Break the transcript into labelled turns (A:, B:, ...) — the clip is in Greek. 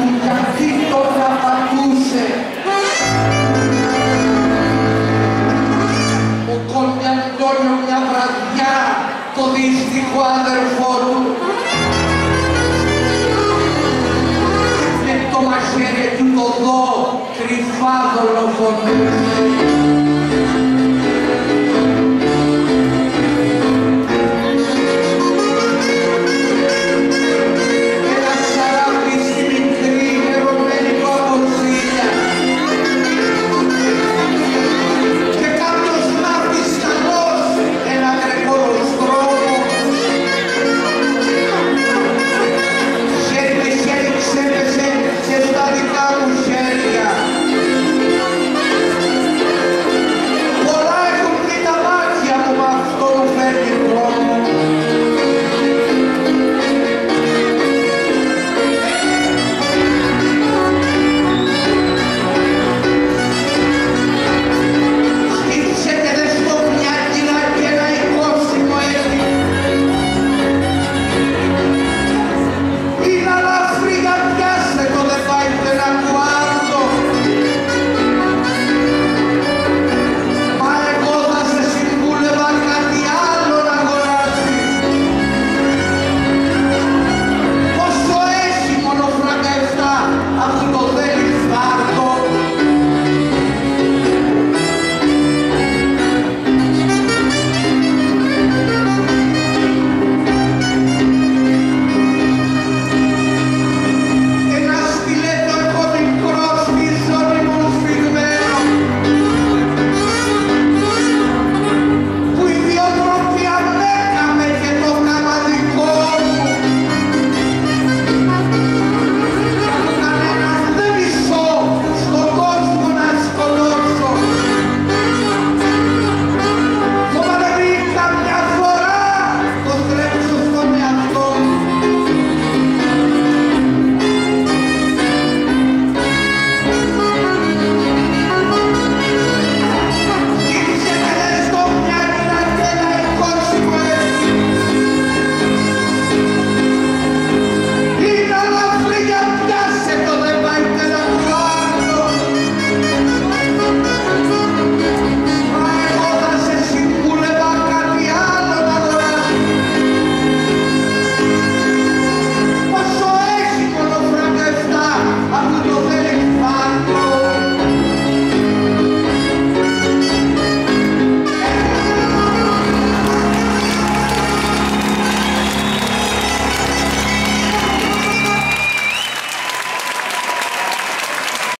A: την όμορφη γυναίκα του κι αυτή τον απατούσε. Ο κόντι Αντώνιο μια βραδιά το δυστυχό αδερφό του